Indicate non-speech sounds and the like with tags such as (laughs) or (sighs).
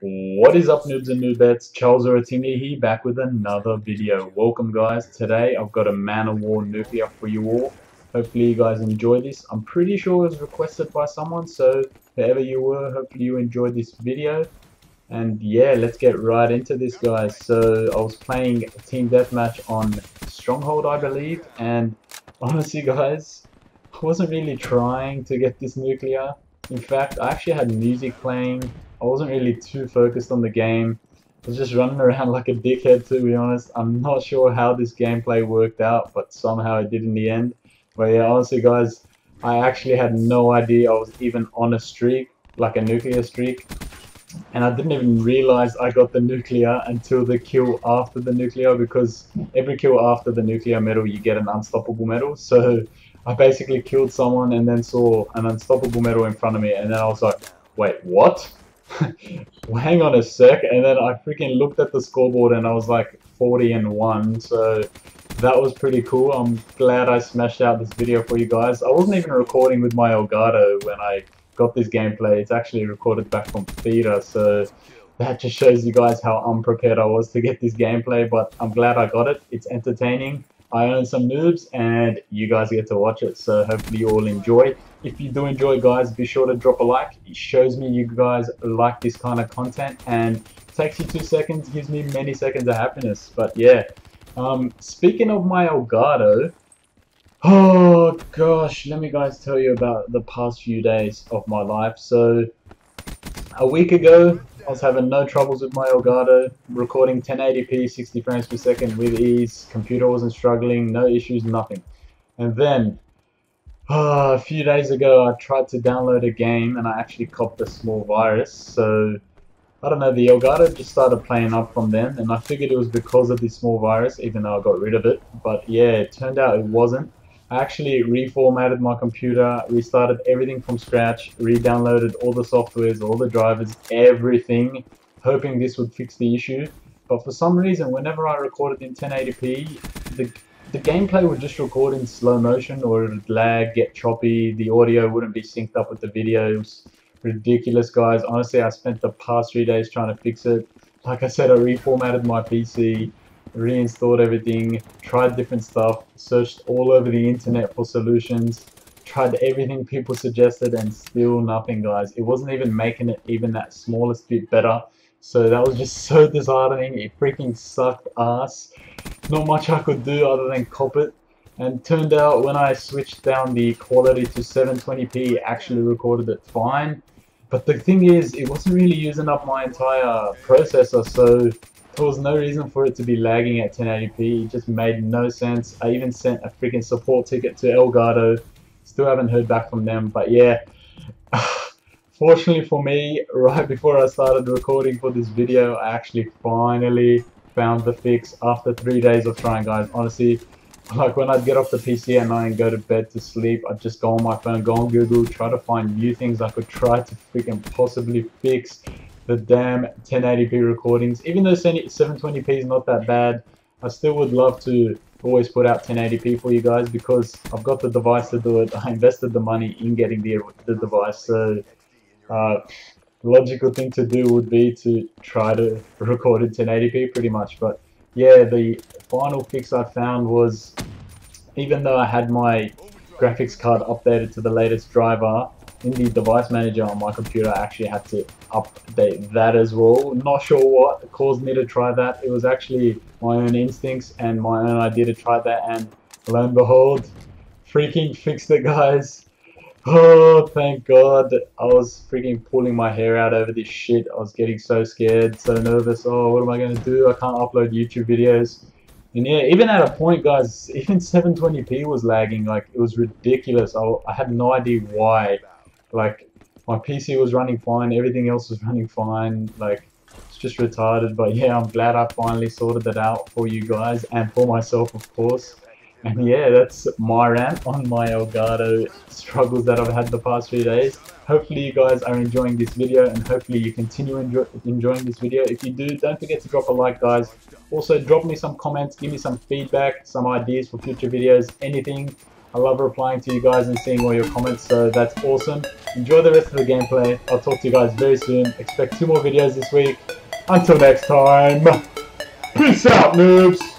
What is up noobs and noobettes, Charles Oratimi here back with another video. Welcome guys, today I've got a Man O War nuclear for you all. Hopefully you guys enjoy this. I'm pretty sure it was requested by someone, so whoever you were, hopefully you enjoyed this video. And yeah, let's get right into this guys. So I was playing a Team Deathmatch on Stronghold I believe, and honestly guys, I wasn't really trying to get this nuclear. In fact, I actually had music playing I wasn't really too focused on the game. I was just running (laughs) around like a dickhead to be honest. I'm not sure how this gameplay worked out, but somehow it did in the end. But yeah, honestly guys, I actually had no idea I was even on a streak, like a nuclear streak. And I didn't even realize I got the nuclear until the kill after the nuclear because every kill after the nuclear medal you get an unstoppable medal. So I basically killed someone and then saw an unstoppable medal in front of me and then I was like, wait, what? (laughs) well, hang on a sec. And then I freaking looked at the scoreboard and I was like 40 and 1. So that was pretty cool. I'm glad I smashed out this video for you guys. I wasn't even recording with my Elgato when I got this gameplay. It's actually recorded back from Theater. So that just shows you guys how unprepared I was to get this gameplay. But I'm glad I got it. It's entertaining. I own some noobs and you guys get to watch it. So hopefully you all enjoy. If you do enjoy guys, be sure to drop a like. It shows me you guys like this kind of content and takes you two seconds, gives me many seconds of happiness. But yeah, um, speaking of my Elgato, oh gosh, let me guys tell you about the past few days of my life. So a week ago, I was having no troubles with my Elgato, recording 1080p 60 frames per second with ease, computer wasn't struggling, no issues, nothing. And then uh, a few days ago, I tried to download a game and I actually copped a small virus. So, I don't know, the Elgato just started playing up from then. And I figured it was because of this small virus, even though I got rid of it. But yeah, it turned out it wasn't. I actually reformatted my computer, restarted everything from scratch, re-downloaded all the softwares, all the drivers, everything, hoping this would fix the issue. But for some reason, whenever I recorded in 1080p, the the gameplay would just record in slow motion or it would lag, get choppy, the audio wouldn't be synced up with the videos. Ridiculous, guys. Honestly, I spent the past three days trying to fix it. Like I said, I reformatted my PC, reinstalled everything, tried different stuff, searched all over the internet for solutions, tried everything people suggested, and still nothing, guys. It wasn't even making it even that smallest bit better. So that was just (laughs) so disheartening. It freaking sucked ass. Not much I could do other than cop it. And turned out when I switched down the quality to 720p, it actually hmm. recorded it fine. But the thing is, it wasn't really using up my entire processor, so there was no reason for it to be lagging at 1080p. It just made no sense. I even sent a freaking support ticket to Elgato. Still haven't heard back from them, but yeah. (sighs) Fortunately for me, right before I started recording for this video, I actually finally found the fix after three days of trying, guys. Honestly, (laughs) like when I'd get off the PC at night and go to bed to sleep, I'd just go on my phone, go on Google, try to find new things I could try to freaking possibly fix the damn 1080p recordings. Even though 720p is not that bad, I still would love to always put out 1080p for you guys because I've got the device to do it. I invested the money in getting the, the device, so uh, logical thing to do would be to try to record in 1080p pretty much. But yeah, the final fix I found was even though I had my graphics card updated to the latest driver, in the device manager on my computer I actually had to update that as well. Not sure what caused me to try that. It was actually my own instincts and my own idea to try that and lo and behold, freaking fixed it guys. Oh, thank God. I was freaking pulling my hair out over this shit. I was getting so scared, so nervous. Oh, what am I going to do? I can't upload YouTube videos. And yeah, even at a point, guys, (laughs) even 720p was lagging. Like, it was ridiculous. I, I had no idea why. Like, my PC was running fine. Everything else was running fine. Like, it's just retarded. But yeah, I'm glad I finally sorted it out for you guys and for myself, of course. And yeah, that's my rant on my Elgato struggles that I've had the past few days. Hopefully you guys are enjoying this video and hopefully you continue enjoy enjoying this video. If you do, don't forget to drop a like guys. Also drop me some comments, give me some feedback, some ideas for future videos, anything. I love replying to you guys and seeing all your comments, so that's awesome. Enjoy the rest of the gameplay. I'll talk to you guys very soon. Expect two more videos this week. Until next time, peace out, noobs!